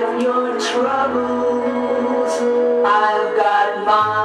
got your troubles, I've got mine.